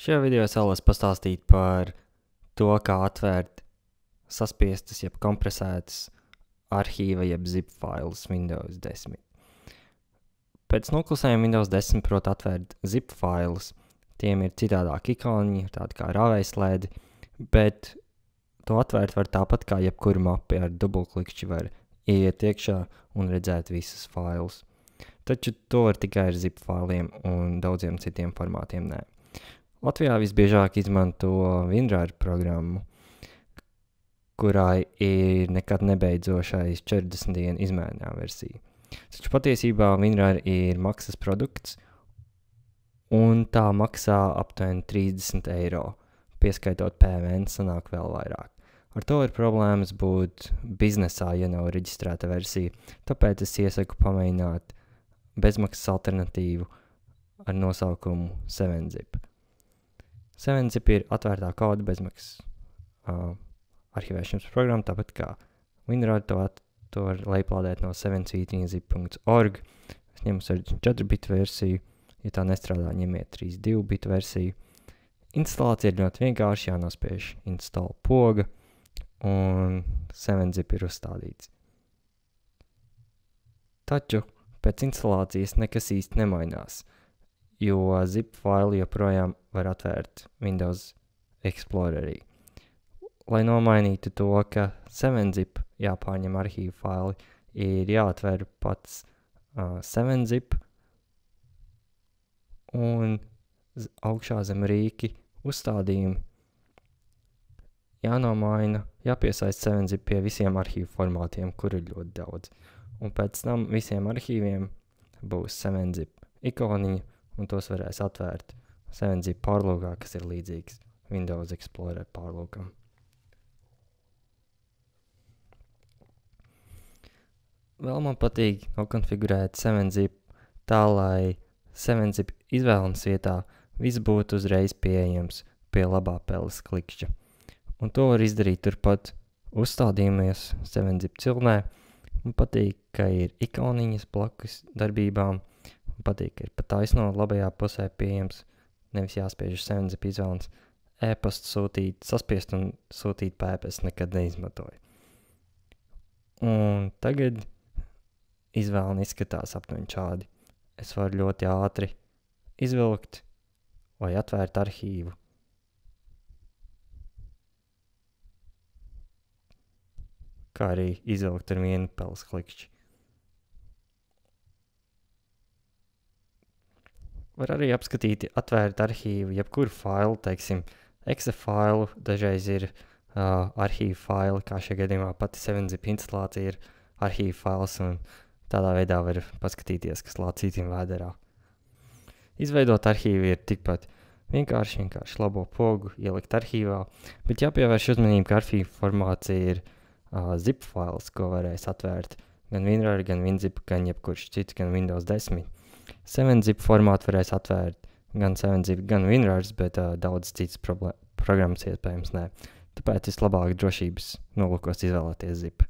Šajā video es vēlos pastāstīt par to, kā atvērt saspiestas, jeb kompresētas arhīva, jeb zip failus Windows 10. Pēc noklusējuma Windows 10 prot atvērt zip failus. Tiem ir citādāk ikoni, tādi kā rāvējslēdi, bet to atvērt var tāpat kā jebkuru mapi ar dubultklikšķi var ieiet iekšā un redzēt visus failus. Taču to var tikai ar zip failiem un daudziem citiem formātiem nē. Latvijā visbiežāk izmanto WinRAR programmu, kurā ir nekad nebeidzošais 40 dienu izmēģinājuma versija. Taču patiesībā WinRAR ir maksas produkts, un tā maksā aptuveni 30 eiro. Pieskaitot PVN, sanāk vēl vairāk. Ar to ir problēmas būt biznesā, ja nav reģistrēta versija, tāpēc es iesaku pamēģināt bezmaksas alternatīvu ar nosaukumu 7zip. 7zip ir atvērtā koda bezmaksas uh, arhivēšanas programma, tāpat kā WinRAR to, to var leiplādēt no 7zip.org. Es ņemu 4 bitu versiju, ja tā nestrādā, ņemiet 3.2 bitu versiju. Instalācija ir ļoti vienkārši, jānospiež install poga, un 7zip ir uzstādīts. Taču pēc instalācijas nekas īsti nemainās. Uh, jo zip failu joprojām var atvērt Windows Explorerī. Lai nomainītu to, ka 7zip jāpārņem arhīvu faili, ir jāatver pats uh, 7zip un augšā zem rīki uzstādījumi jānomaina, jāpiesaist 7zip pie visiem arhīvu formātiem, kur ir ļoti daudz. Un pēc tam visiem arhīviem būs 7zip ikoniņa un tos varēs atvērt 7G pārlūkā, kas ir līdzīgs Windows Explorer pārlūkam. Vēl man patīk nokonfigurēt 7G tā, lai 7G izvēles vietā viss būtu uzreiz pieejams pie labā peles klikšķa. Un to var izdarīt turpat uzstādījumies 7G cilnē. Man patīk, ka ir ikoniņas blakus darbībām, patīk, ka ir pa taisno labajā pusē pieejams, nevis jāspiež uz 7zip izvēles. E-pastu sūtīt, saspiest un sūtīt pēpes nekad neizmantoju. Un tagad izvēle izskatās aptuveni šādi. Es varu ļoti ātri izvilkt vai atvērt arhīvu. Kā arī izvilkt ar vienu peles klikšķi. Var arī apskatīt, atvērt arhīvu, jebkuru failu, teiksim, exe failu, dažreiz ir uh, arhīvu faili, kā šajā gadījumā pati 7zip instalācija ir arhīvu fails, un tādā veidā var paskatīties, kas lāc citiem vēderā. Izveidot arhīvu ir tikpat vienkārši, vienkārši labo pogu ielikt arhīvā, bet jāpievērš uzmanība, ka arhīvu formācija ir uh, zip fails, ko varēs atvērt gan WinRAR, gan WinZip, gan jebkurš cits, gan Windows 10. 7zip formātu varēs atvērt gan 7zip, gan WinRARs, bet uh, daudz citas programmas iespējams nē. Tāpēc vislabāk drošības nolūkos izvēlēties zip.